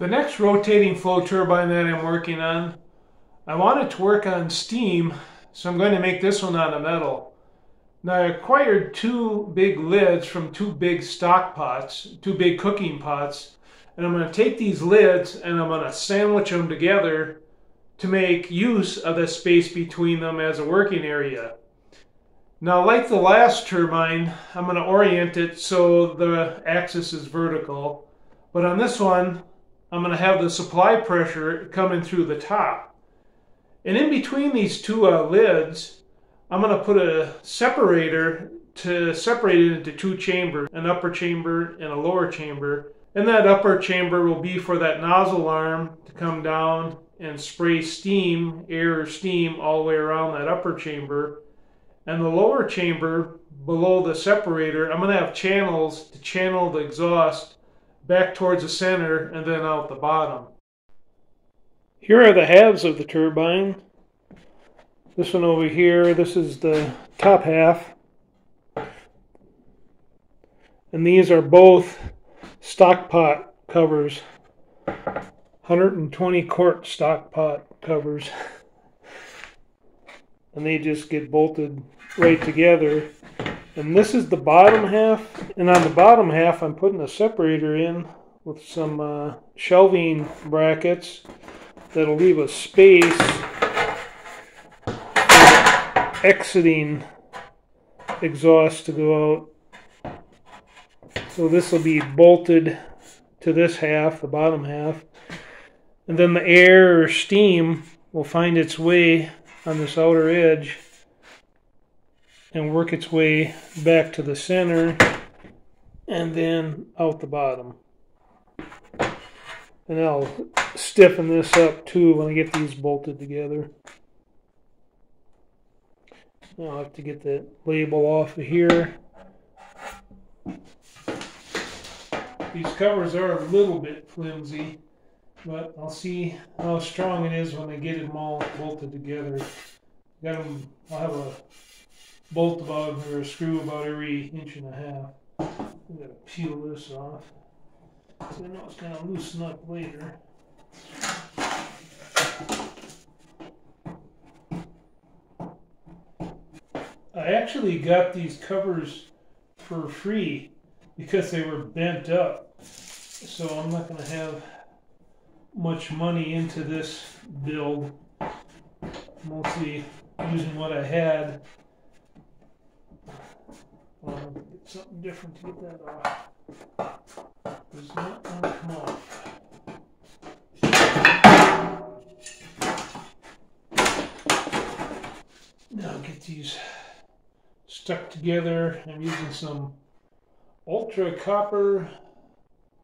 The next rotating flow turbine that I'm working on, I want it to work on steam, so I'm going to make this one out of metal. Now I acquired two big lids from two big stock pots, two big cooking pots, and I'm going to take these lids and I'm going to sandwich them together to make use of the space between them as a working area. Now like the last turbine, I'm going to orient it so the axis is vertical, but on this one, I'm going to have the supply pressure coming through the top. And in between these two uh, lids, I'm going to put a separator to separate it into two chambers, an upper chamber and a lower chamber. And that upper chamber will be for that nozzle arm to come down and spray steam, air or steam, all the way around that upper chamber. And the lower chamber below the separator, I'm going to have channels to channel the exhaust back towards the center and then out the bottom. Here are the halves of the turbine. This one over here, this is the top half. And these are both stock pot covers. 120 quart stock pot covers. And they just get bolted right together and this is the bottom half. And on the bottom half, I'm putting a separator in with some uh, shelving brackets that'll leave a space exiting exhaust to go out. So this will be bolted to this half, the bottom half. And then the air or steam will find its way on this outer edge and work its way back to the center and then out the bottom. And I'll stiffen this up too when I get these bolted together. I'll have to get that label off of here. These covers are a little bit flimsy, but I'll see how strong it is when I get them all bolted together. Got them, I'll have a bolt about or a screw about every inch and a half. I'm gonna peel this off. So I know it's gonna loosen up later. I actually got these covers for free because they were bent up. So I'm not gonna have much money into this build. Mostly using what I had well, get something different to get that off. It's not going to come off. Now get these stuck together. I'm using some ultra copper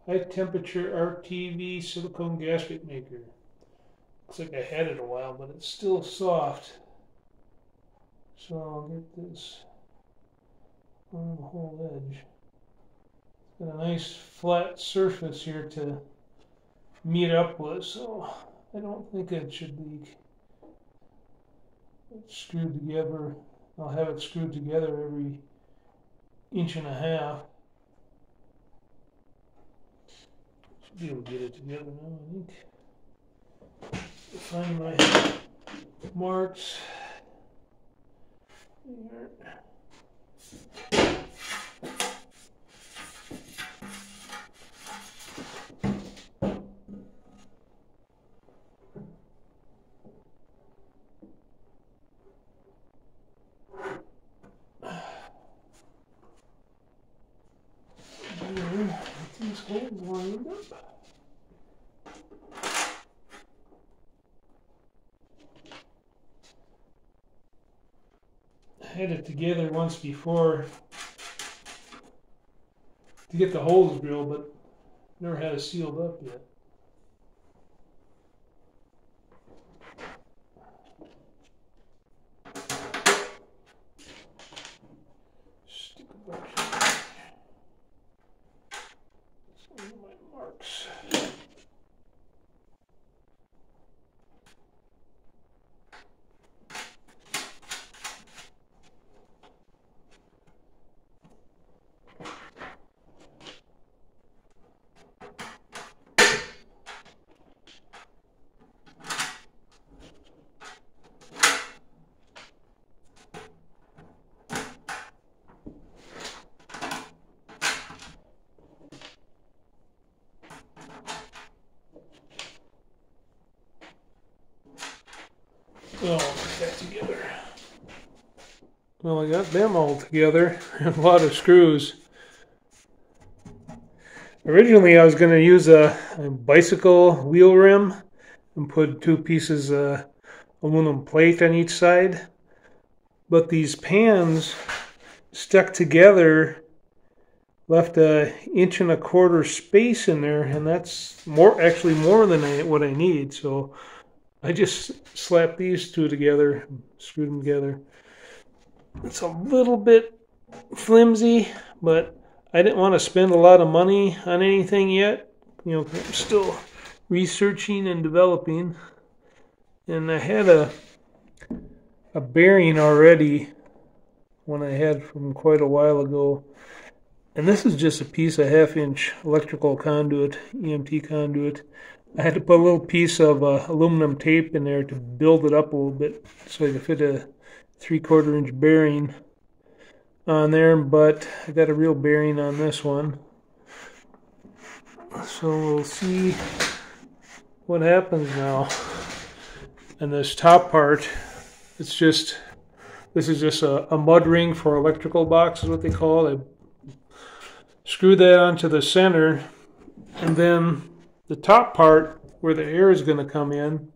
high temperature RTV silicone gasket maker. Looks like I had it a while, but it's still soft. So I'll get this whole edge. It's got a nice flat surface here to meet up with, so I don't think it should. It's screwed together. I'll have it screwed together every inch and a half. Should be able to get it together now, I think. Find my marks. Here. Had it together once before to get the holes drilled, but never had it sealed up yet. Oh, put that together. Well, I got them all together. a lot of screws. Originally, I was going to use a, a, bicycle wheel rim and put two pieces of aluminum plate on each side. But these pans stuck together left a inch and a quarter space in there and that's more actually more than I, what I need so I just slapped these two together screwed them together. It's a little bit flimsy but I didn't want to spend a lot of money on anything yet. You know I'm still researching and developing. And I had a a bearing already one I had from quite a while ago. And this is just a piece of half inch electrical conduit, EMT conduit. I had to put a little piece of uh, aluminum tape in there to build it up a little bit so I could fit a three quarter inch bearing on there, but I got a real bearing on this one. So we'll see what happens now. And this top part, it's just, this is just a, a mud ring for electrical box is what they call it screw that onto the center and then the top part where the air is going to come in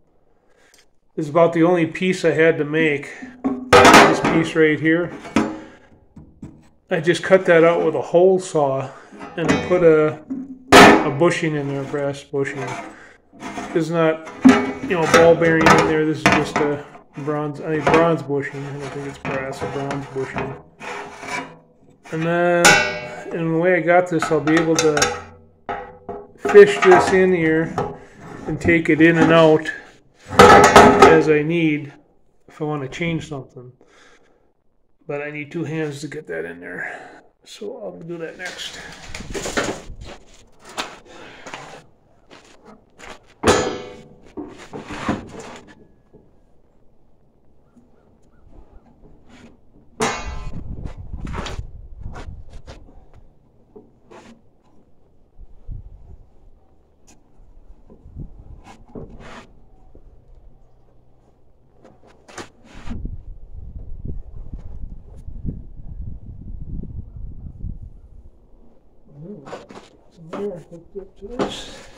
is about the only piece I had to make. This piece right here. I just cut that out with a hole saw and I put a a bushing in there a brass bushing. There's not you know ball bearing in there. This is just a bronze I mean bronze bushing. I don't think it's brass a bronze bushing. And then and the way I got this, I'll be able to fish this in here and take it in and out as I need if I want to change something. But I need two hands to get that in there. So I'll do that next. temperaturas.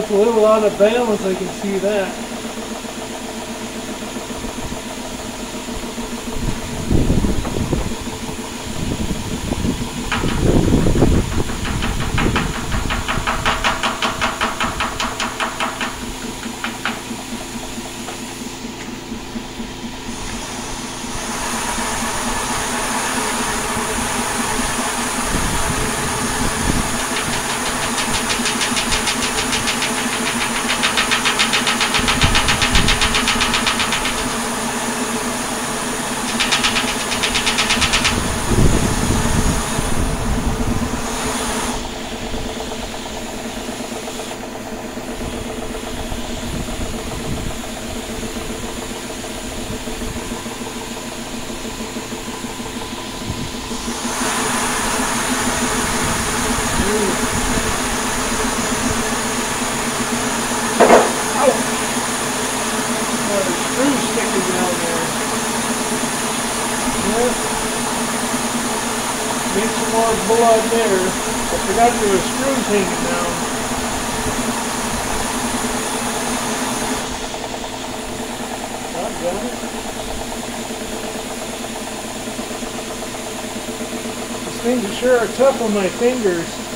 That's a little out of balance, I can see that. Whole lot there. I forgot there were screws hanging down. Doggone it. These things are sure are tough on my fingers.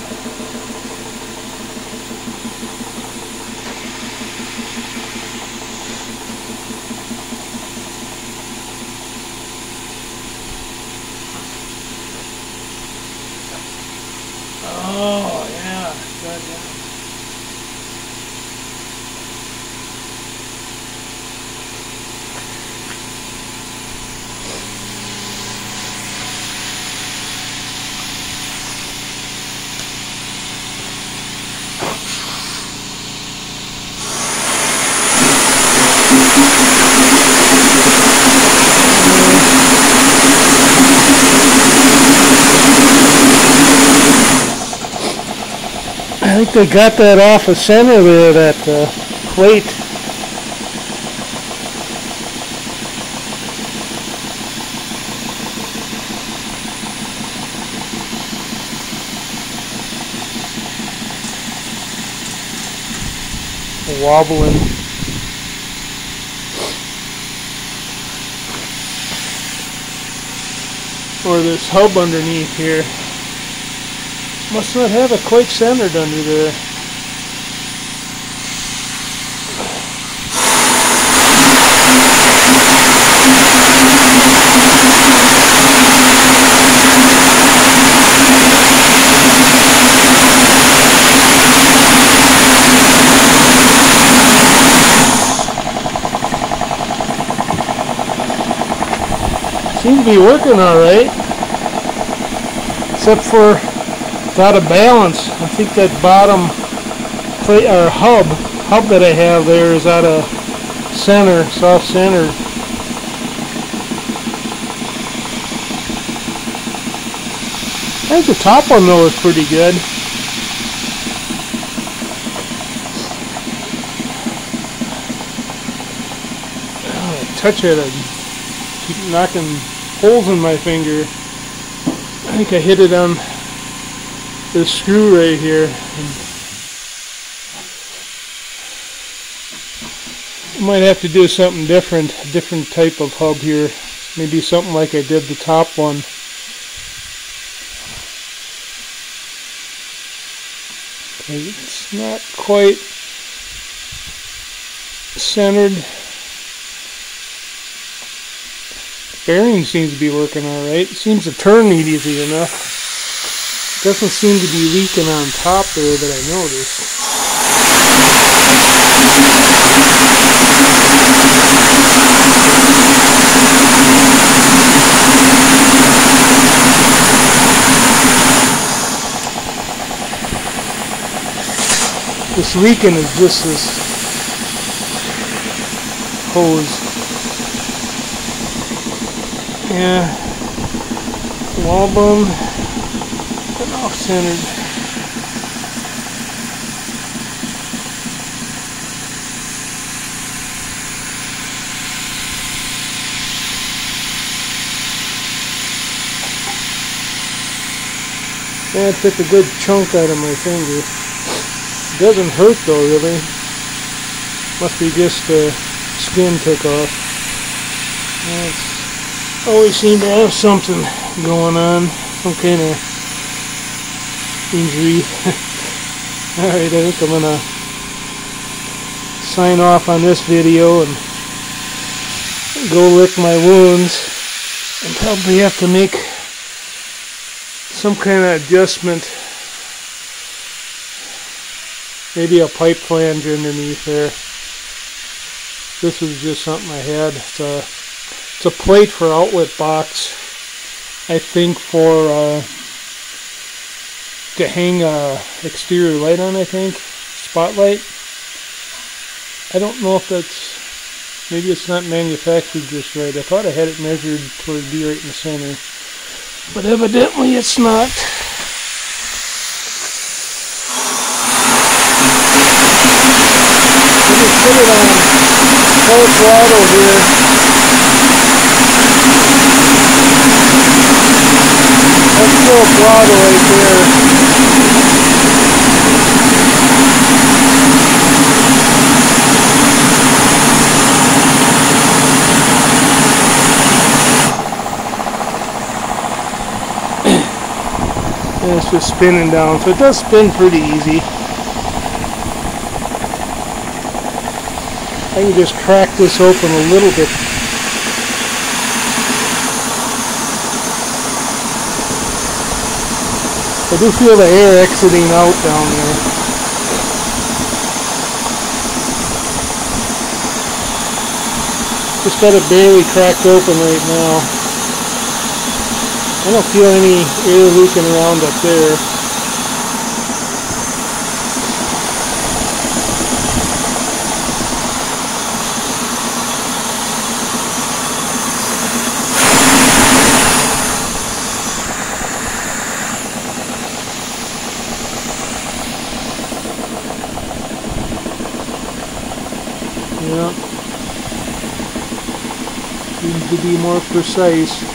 Oh, yeah. Good, yeah. I think they got that off the center there, that uh, plate. Wobbling. Or this hub underneath here. Must not have it quite centered under there. Seems to be working alright. Except for it's out of balance. I think that bottom plate or hub hub that I have there is out of center, soft center. I think the top one though is pretty good. Oh, touch it and keep knocking holes in my finger. I think I hit it on this screw right here. Might have to do something different, different type of hub here. Maybe something like I did the top one. It's not quite centered. Bearing seems to be working alright. Seems to turn easy enough. Doesn't seem to be leaking on top there that I noticed. This leaking is just this hose. Yeah. Wall bone and off centered. Yeah, it took a good chunk out of my finger. It doesn't hurt though, really. Must be just the skin took off. Always seem to have something going on, kind of injury. Alright, I think I'm gonna sign off on this video and go lick my wounds and probably have to make some kind of adjustment. Maybe a pipe flange underneath there. This was just something I had. It's a, it's a plate for outlet box I think for uh, to hang a exterior light on I think spotlight I don't know if that's maybe it's not manufactured just right I thought I had it measured to be right in the center but evidently it's not. Put it on full throttle here. Throttle right there. And it's just spinning down, so it does spin pretty easy. I can just crack this open a little bit. I do feel the air exiting out down there. Just got it barely cracked open right now. I don't feel any air leaking around up there. Yeah. Seems to be more precise.